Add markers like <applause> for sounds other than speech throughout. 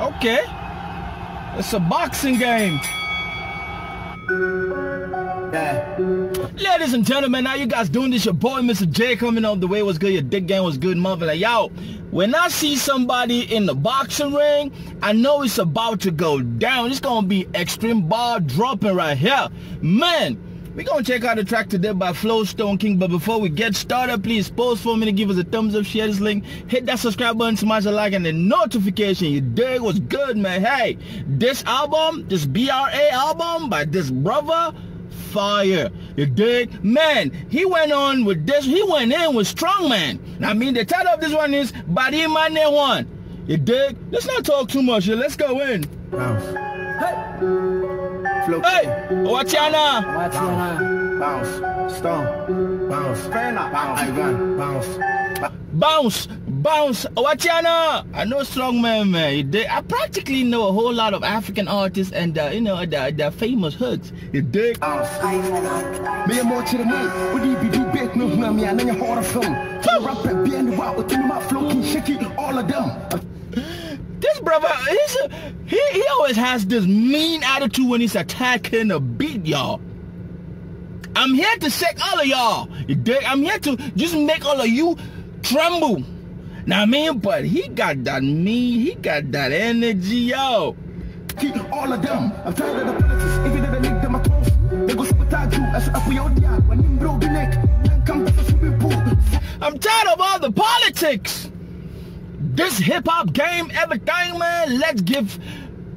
Okay. It's a boxing game. Yeah. Ladies and gentlemen, how you guys doing? This your boy, Mr. J, coming on the way. Was good? U-Dig Gang was good, mother. Like, yo, when I see somebody in the boxing ring, I know it's about to go down. It's gonna be extreme ball dropping right here, man. We're gonna check out the track today by Flow Stone King. But before we get started, please pause for a minute, give us a thumbs up, share this link, hit that subscribe button, smash the like, and the notification. You dig what's good, man. Hey, this album, this BRA album by this brother, fire. You dig? Man, he went on with this, he went in with Strongman. I mean, the title of this one is Badi Mane One. You dig? Let's not talk too much here. Let's go in. Bounce. Flow. Hey, Wachana. Wachana. Bounce. Stone. Bounce. Bounce. Ivan. Bounce. Bounce, bounce, Wachana. I know Strongman, man. You dig? I practically know a whole lot of African artists and, uh, you know, the, the famous hoods. You dig? Bounce. Me a more to the moon. What do you be do big move me? Me and then you horror film. Rap it, be in the wild. With my flow, can shake it, all of them. This brother, he's a, he, he always has this mean attitude when he's attacking the beat, y'all. I'm here to shake all of y'all. You dig? I'm here to just make all of you tremble. Now I mean, but he got that mean, he got that energy, yo. Keep all of them. I'm tired of the if they make them a toast, they go you. As a your dad, when you the neck, then come to the swimming pool. I'm tired of all the politics. This hip hop game, everything, man. Let's give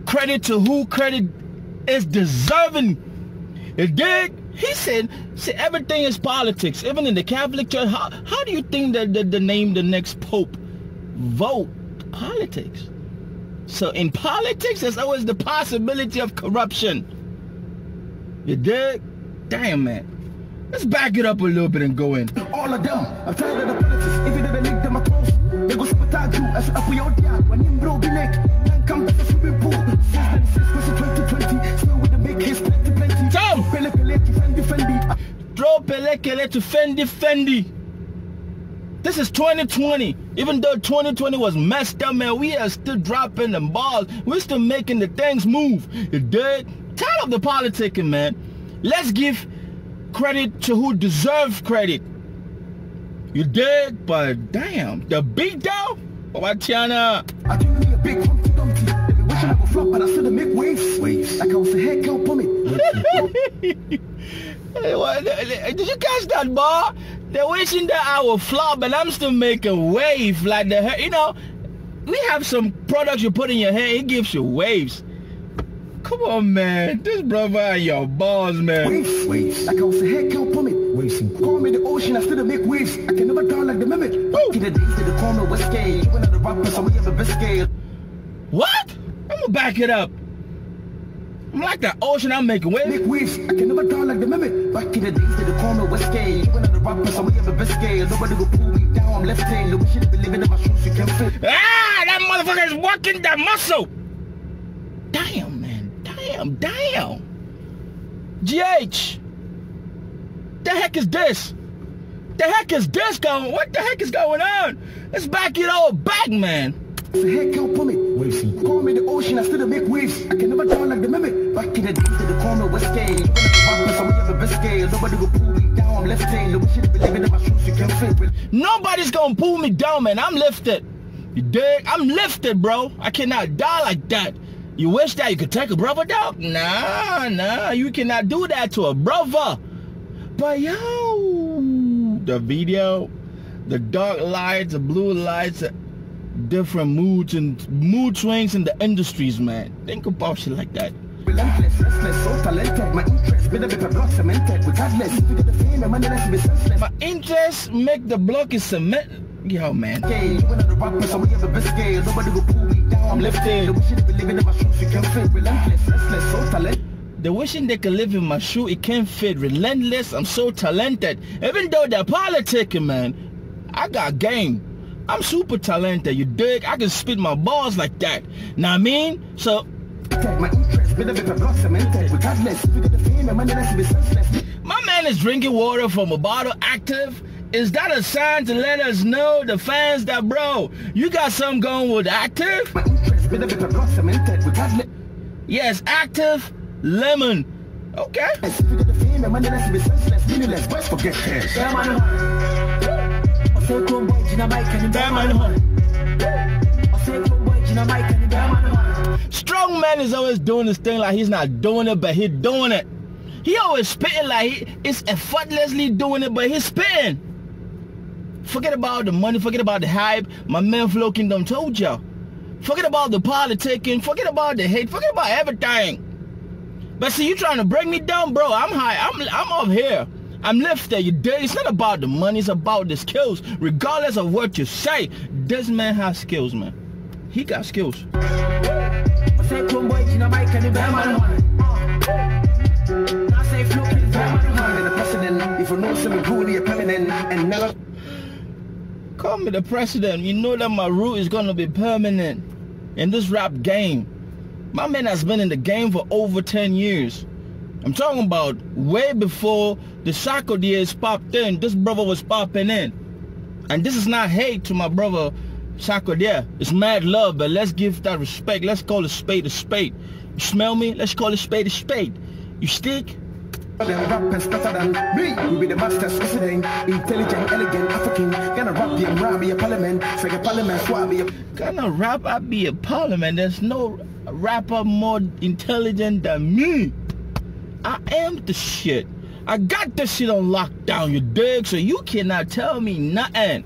credit to who credit is deserving. You dig? He said, see, everything is politics. Even in the Catholic Church, how, how do you think that the, the name the next pope vote politics? So in politics, there's always the possibility of corruption. You dig? Damn, man. Let's back it up a little bit and go in. All of them. I'm tired of the politics. Even a they to Fendi Fendi. This is 2020. Even though 2020 was messed up, man, we are still dropping the balls. We're still making the things move. You dig? Tired of the politicking, man. Let's give credit to who deserves credit. You dig? But damn, the beat though? Wachana. I think me a big Humpty Dumpty. Wishing I go flop, but I still make waves. Waves. Like I was a head count for me. Hey, <laughs> what- Did you catch that ball? They're wishing that I will flop, and I'm still making wave like the hair. You know, we have some products you put in your hair. It gives you waves. Come on, man. This brother and your balls, man. Waves. Waves. Like I was a head count me. Waves. Call me the ocean, I still make waves. I can never drown like the mimic. Back in the days, they call me Whiskey. When the rappers, so we have a biscuit. What? I'm gonna back it up. I'm like the ocean. I'm making waves. Make waves, I can never drown like the mimic. Back in the days, they call me Whiskey. When the rappers, so we have a biscuit. Nobody go pull me down, I'm left hand. No, we should be living in my shoes, you can fit. Ah, that motherfucker is working that muscle. Damn, man. Damn, damn. GH. The heck is this? The heck is this going? What the heck is going on? Let's back it all back, man. A head count for me. Waves. Call me the ocean, I still make waves. I can never drown like the mimic. Back in the days. When the so pull me down, I'm left hand. No, we should be living in my shoes, you can fit. Nobody's gonna pull me down, man. I'm lifted. You dig? I'm lifted, bro. I cannot die like that. You wish that you could take a brother down? Nah, nah. You cannot do that to a brother. But yo, the video, the dark lights, the blue lights, different moods and mood swings in the industries, man. Think about shit like that. Relentless, restless, so talented. My interest, a bit of blood cemented. Regardless, if you get the fame, and money, let's be senseless. My interest make the block is cement. Yo, man. Okay, when the rappers, so we have. Nobody go pull me down, I'm left hand. No, we should be living in my shoes, you can fit. Relentless, restless, so talented. They're wishing they could live in my shoe. It can't fit. Relentless. I'm so talented. Even though they're politicking, man, I got game. I'm super talented. You dig? I can spit my balls like that. Now I mean, so My interest, been a bit of blood cemented. Regardless, if you get the fame, and money, let's be senseless. my man is drinking water from a bottle, active, is that a sign to let us know, the fans, that bro, you got something going with active? My interest, bit a bit of blood cemented. We got lit. Yes, active lemon. Okay. Strongman is always doing this thing like he's not doing it, but he doing it. He always spitting like he is effortlessly doing it, but he's spitting. Forget about the money, forget about the hype. My man Flow Kingdom told y'all. Forget about the politicking, forget about the hate, forget about everything. But see, you trying to bring me down, bro. I'm high. I'm I'm up here. I'm lifted. You dig? It's not about the money. It's about the skills. Regardless of what you say, this man has skills, man. He got skills. Call me the president. You know that my root is gonna be permanent in this rap game. My man has been in the game for over 10 years. I'm talking about way before the Shaco days popped in. This brother was popping in. And this is not hate to my brother Shaco there. It's mad love, but let's give that respect. Let's call a spade a spade. You smell me? Let's call a spade a spade. You stick? them rappers better than me. We be the masters listening. Intelligent, elegant, African. Gonna rap the rap be a parliament. Say a parliament, swab be a Gonna rap, I be a parliament. There's no rapper more intelligent than me. I am the shit. I got this shit on lockdown, you dig? So you cannot tell me nothing.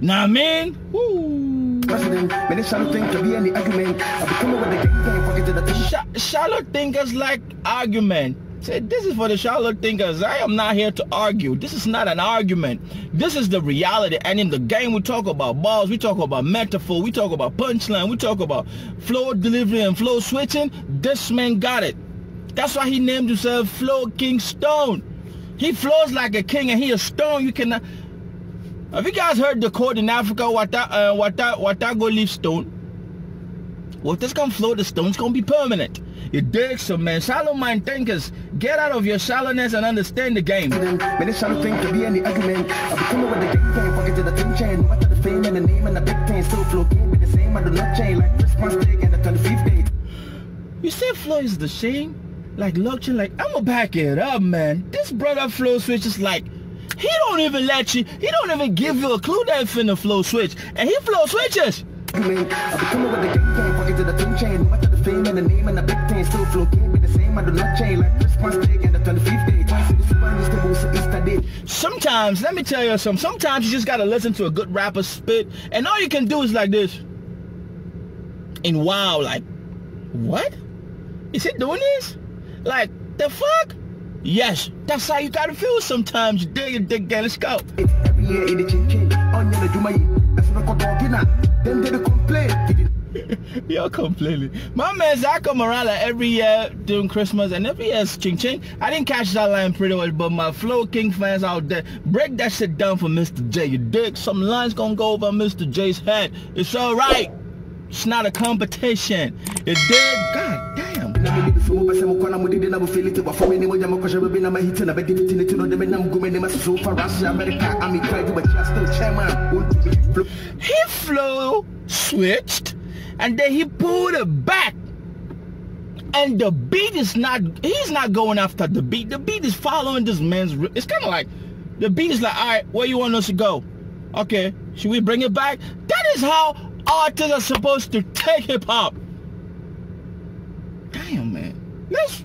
Now I mean? Woo. president. Man, shall think to be any argument. I be coming with the game, game, fucking to the shallow thinkers like argument. Say, this is for the shallow thinkers. I am not here to argue. This is not an argument. This is the reality. And in the game, we talk about balls, we talk about metaphor, we talk about punchline, we talk about flow delivery and flow switching. This man got it. That's why he named himself Flow King Stone. He flows like a king and he a stone. You cannot. Have you guys heard the quote in Africa? Wata, uh, wata, wata go leave stone. Well, if this can flow, the stone's gonna be permanent. You dig? So, man, shallow mind thinkers, get out of your shallowness and understand the game. Man, this shall think to be any argument. I be coming with the game, game, fucking to the thing chain. What the fame and the name and the big thing. Still game be the same. I do not change like Christmas day and the 25th day. You say Flow is the shame? Like luxury, like I'ma back it up, man. This brother Flow Switch is like he don't even let you, he don't even give you a clue that finna flow switch. And he flow switches. argument. I be coming with the game, fucking to the thing chain. What the fame and the name and the big thing. Still flow, be the same. I do not change like Christmas day and the 25th day. Twice in the super, this the Easter day. Sometimes, let me tell you something, sometimes you just gotta listen to a good rapper spit, and all you can do is like this. And wow, like, what? Is he doing this? Like, the fuck? Yes, that's how you gotta feel sometimes. You dig it, dig it, let's go. <laughs> You're complaining. My man come around every year during Christmas and every year it's ching ching. I didn't catch that line pretty well, but my Flow King fans out there, break that shit down for Mr. J. You dig? Some lines gonna go over Mr. J's head. It's alright. It's not a competition. You dig? God mudidi na mufili tu bafo ni moja makosha baby na mahiti na bedi bitini tuno de na mgume ni masu for Russia America I'm crazy but just still chairman He flow switched and then he pulled it back. And the beat is not, he's not going after the beat. The beat is following this man's, it's kind of like, the beat is like, all right, where you want us to go? Okay, should we bring it back? That is how artists are supposed to take hip hop. Damn, man. Let's,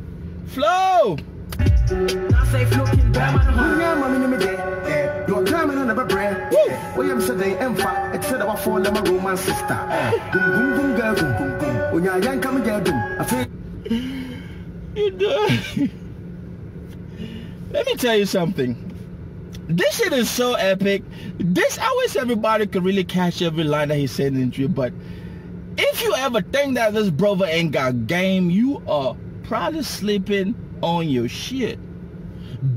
flow. Let me tell you something. This shit is so epic. This I wish everybody could really catch every line that he said in the but if you ever think that this brother ain't got game, you are probably sleeping on your shit.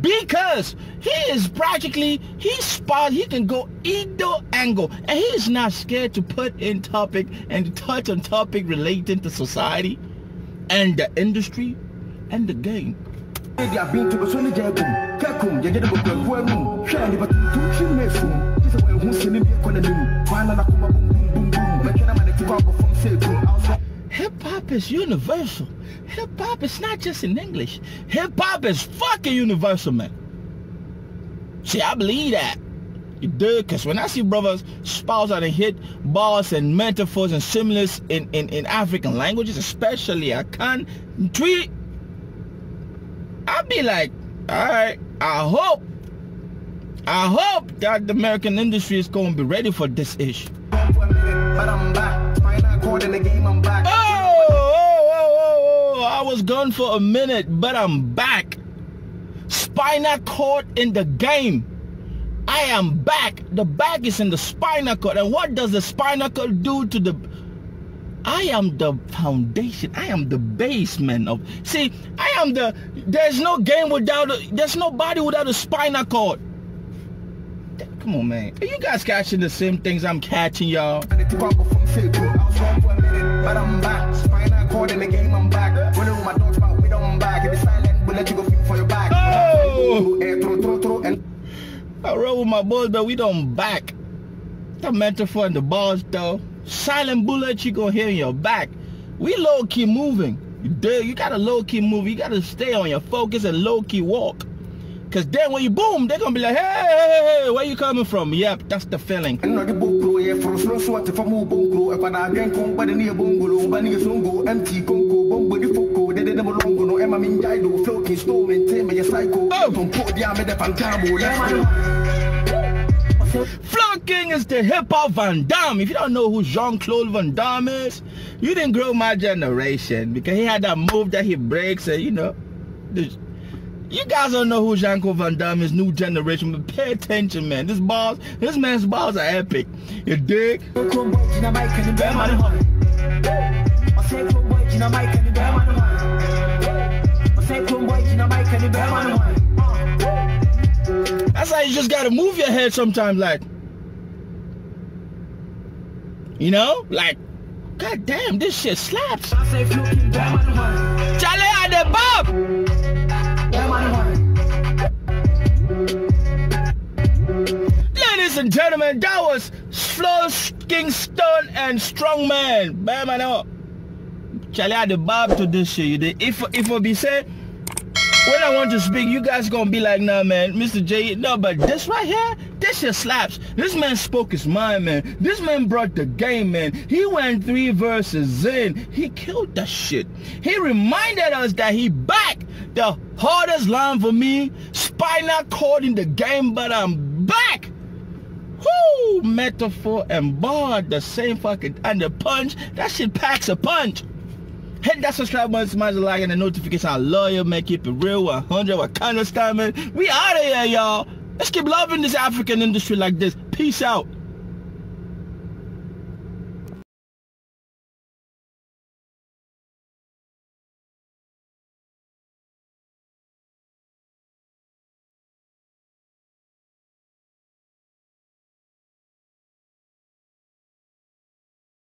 Because he is practically, he's spot, he can go either angle. And he is not scared to put in topic and touch on topic relating to society and the industry and the game. Hop is universal. Hip hop is not just in English. Hip hop is fucking universal, man. See, I believe that. You do, because when I see brothers spouse out and hit bars and metaphors and similes in, in, in African languages, especially I can't tweet I'll be like, all right, I hope, I hope that the American industry is going to be ready for this issue. Oh, I was gone for a minute, but I'm back. Spinal cord in the game. I am back. The back is in the spinal cord. And what does the spinal cord do to the I am the foundation. I am the basement of. See, I am the. There's no game without. A, there's no body without a spinal cord. Come on, man. Are you guys catching the same things I'm catching, y'all? But I'm back. Spinal cord in the game, I'm back. Running with my dogs, but we don't back. If it's silent, we'll let you go for your back. Oh! Eh, I roll with my boys, but we don't back. The metaphor and the balls, though. Silent bullet you gonna hear in your back. We low key moving. You. You gotta low key move. You gotta stay on your focus and low key walk. Cause then when you boom, they're gonna be like, hey, where you coming from? Yep, that's the feeling. ɛnna ɔde bokuro yɛ foro soro so ate fam wo bonkuro ɛkwadaa dwenko bade ne yɛ bongolo ba ne yɛ songo mt konko bombo de foko dede ne mo longo no ɛma me ngyae do Flowking Stone mente meyɛ psycho Oh. tompo de a mede pantamo let's go Flow King is the hip hop Van Damme. If you don't know who Jean Claude Van Damme is, you didn't grow my generation because he had that move that he breaks and you know. the- You guys don't know who Jean Claude Van Damme is, new generation, but pay attention, man. This balls, this man's balls are epic. You dig? Chrome boy, Gina Mike, and the bear man I say Chrome boy, Gina Mike, and the bear man I say Chrome boy, Gina Mike, and the bear man That's how you just gotta move your head sometimes, like, you know, like, god damn, this shit slaps. I say floating bear man Charlie at the Bob. Ladies and gentlemen, that was Flow King Stone and Strongman. Bam man up. Charlie had the bob to this shit. If if I be said when I want to speak, you guys gonna be like, nah man, Mr. J, no, but this right here, this shit slaps. This man spoke his mind, man. This man brought the game, man. He went three verses in. He killed that shit. He reminded us that he back. The hardest line for me, spinal cord in the game, but I'm back. Whoo! Metaphor and bar, the same fucking, and the punch, that shit packs a punch. Hit that subscribe button, smash the like and the notification. I love you, man. Keep it real, 100, what kind of style, man. We out of here, y'all. Let's keep loving this African industry like this. Peace out.